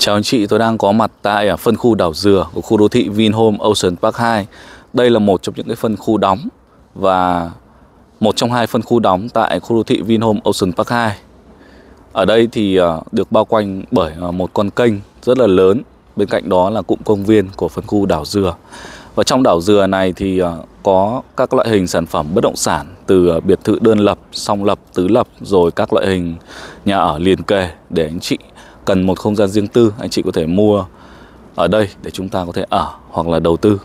Chào anh chị, tôi đang có mặt tại à, phân khu đảo Dừa của khu đô thị Vinhome Ocean Park 2. Đây là một trong những cái phân khu đóng và một trong hai phân khu đóng tại khu đô thị Vinhome Ocean Park 2. Ở đây thì à, được bao quanh bởi à, một con kênh rất là lớn. Bên cạnh đó là cụm công viên của phân khu đảo Dừa. Và trong đảo Dừa này thì có các loại hình sản phẩm bất động sản từ biệt thự đơn lập, song lập, tứ lập rồi các loại hình nhà ở liền kề để anh chị cần một không gian riêng tư, anh chị có thể mua ở đây để chúng ta có thể ở hoặc là đầu tư.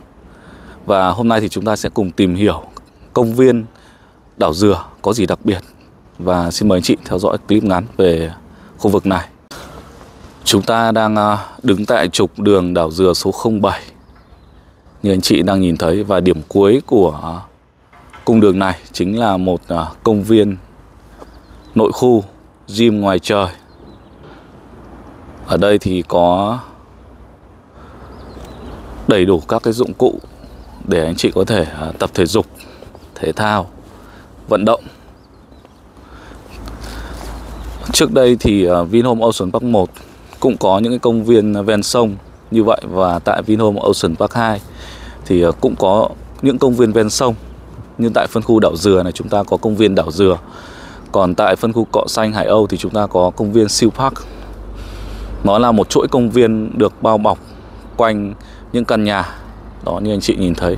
Và hôm nay thì chúng ta sẽ cùng tìm hiểu công viên đảo dừa có gì đặc biệt. Và xin mời anh chị theo dõi clip ngắn về khu vực này. Chúng ta đang à, đứng tại trục đường đảo dừa số 07 như anh chị đang nhìn thấy, và điểm cuối của cung đường này chính là một à, công viên nội khu, gym ngoài trời ở đây thì có đầy đủ các cái dụng cụ để anh chị có thể à, tập thể dục, thể thao, vận động. Trước đây thì à, Vinhome Ocean Park 1 cũng có những cái công viên ven sông như vậy và tại Vinhome Ocean Park 2 thì à, cũng có những công viên ven sông. như tại phân khu đảo Dừa này chúng ta có công viên đảo Dừa. Còn tại phân khu Cọ Xanh Hải Âu thì chúng ta có công viên Siêu Park nó là một chuỗi công viên được bao bọc quanh những căn nhà. Đó, như anh chị nhìn thấy.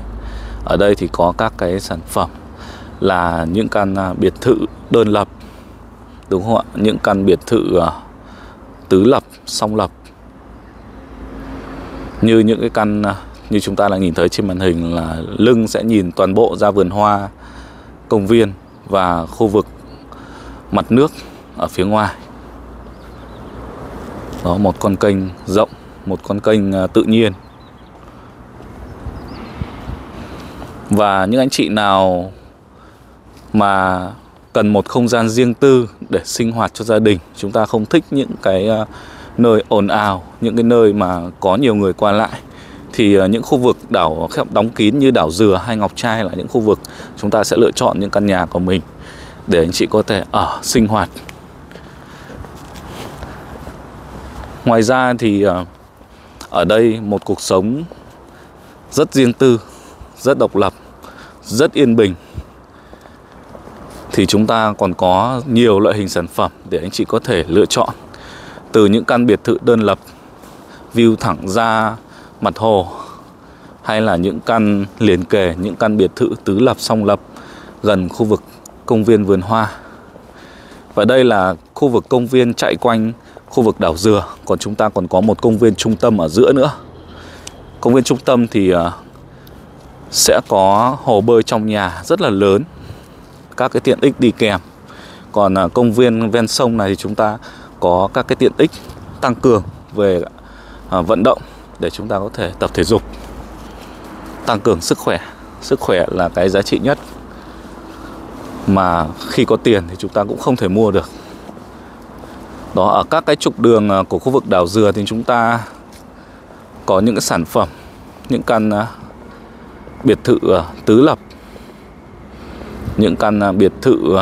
Ở đây thì có các cái sản phẩm là những căn à, biệt thự đơn lập, đúng không ạ? Những căn biệt thự à, tứ lập, song lập. Như những cái căn à, như chúng ta đang nhìn thấy trên màn hình là lưng sẽ nhìn toàn bộ ra vườn hoa công viên và khu vực mặt nước ở phía ngoài đó, một con kênh rộng, một con kênh à, tự nhiên. Và những anh chị nào mà cần một không gian riêng tư để sinh hoạt cho gia đình, chúng ta không thích những cái à, nơi ồn ào, những cái nơi mà có nhiều người qua lại, thì à, những khu vực đảo khép đóng kín như đảo dừa hay ngọc trai là những khu vực chúng ta sẽ lựa chọn những căn nhà của mình để anh chị có thể ở sinh hoạt. Ngoài ra thì ờ, ở đây một cuộc sống rất riêng tư, rất độc lập, rất yên bình. Thì chúng ta còn có nhiều loại hình sản phẩm để anh chị có thể lựa chọn. Từ những căn biệt thự đơn lập, view thẳng ra mặt hồ, hay là những căn liền kề, những căn biệt thự tứ lập, song lập gần khu vực công viên vườn hoa. Và đây là khu vực công viên chạy quanh khu vực đảo Dừa, Còn chúng ta còn có một công viên trung tâm ở giữa nữa. Công viên trung tâm thì à, sẽ có hồ bơi trong nhà rất là lớn, Các cái tiện ích đi kèm. Còn à, công viên ven sông này thì chúng ta có các cái tiện ích tăng cường về à, vận động Để chúng ta có thể tập thể dục, Tăng cường sức khỏe. Sức khỏe là cái giá trị nhất. Mà khi có tiền thì chúng ta cũng không thể mua được đó ở các cái trục đường à, của khu vực đảo dừa thì chúng ta có những cái sản phẩm những căn à, biệt thự à, tứ lập những căn biệt thự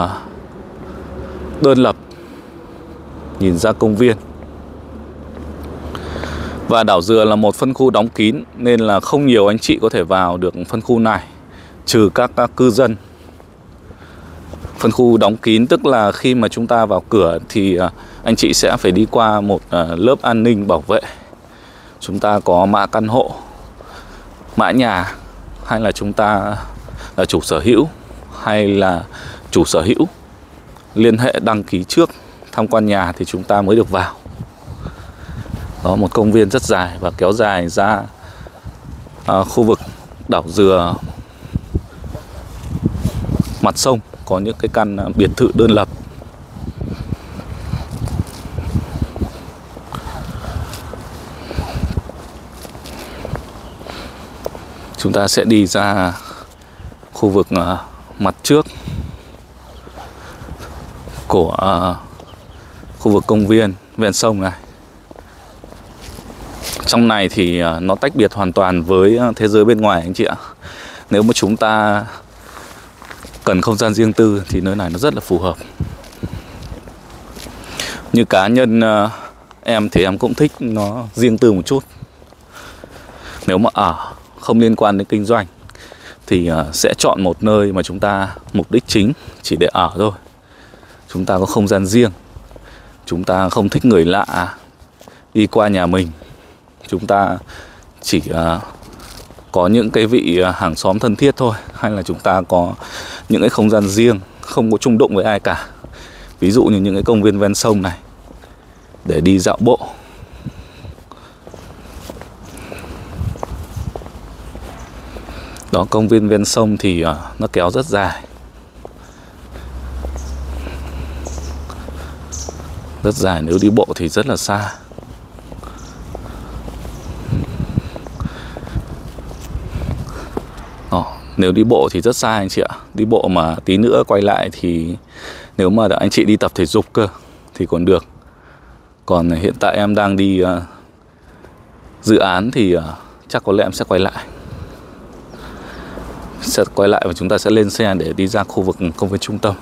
đơn lập nhìn ra công viên. Và đảo dừa là một phân khu đóng kín nên là không nhiều anh chị có thể vào được phân khu này trừ các, các cư dân. Phân khu đóng kín tức là khi mà chúng ta vào cửa thì anh chị sẽ phải đi qua một à, lớp an ninh bảo vệ. Chúng ta có mã căn hộ mã nhà hay là chúng ta là chủ sở hữu hay là chủ sở hữu. Liên hệ đăng ký trước tham quan nhà thì chúng ta mới được vào. Đó một công viên rất dài và kéo dài ra à, khu vực đảo dừa mặt sông. Có những cái căn à, biệt thự đơn lập. Chúng ta sẽ đi ra khu vực ờ, mặt trước của ờ, khu vực công viên, ven sông này. Trong này thì ờ, nó tách biệt hoàn toàn với thế giới bên ngoài anh chị ạ. Nếu mà chúng ta cần không gian riêng tư thì nơi này nó rất là phù hợp. Như cá nhân em thì em cũng thích nó riêng tư một chút. Nếu mà ở không liên quan đến kinh doanh, thì ờ, sẽ chọn một nơi mà chúng ta, mục đích chính chỉ để ở thôi. Chúng ta có không gian riêng, chúng ta không thích người lạ đi qua nhà mình. Chúng ta chỉ ờ, có những cái vị ờ, hàng xóm thân thiết thôi, hay là chúng ta có những cái không gian riêng, không có chung đụng với ai cả. Ví dụ như những cái công viên ven sông này, để đi dạo bộ đó công viên ven sông thì uh, nó kéo rất dài. Rất dài nếu đi bộ thì rất là xa. Ồ, nếu đi bộ thì rất xa anh chị ạ. Đi bộ mà tí nữa quay lại thì nếu mà anh chị đi tập thể dục cơ thì còn được. Còn hiện tại em đang đi uh, dự án thì uh, chắc có lẽ em sẽ quay lại sẽ quay lại và chúng ta sẽ lên xe để đi ra khu vực công viên trung tâm.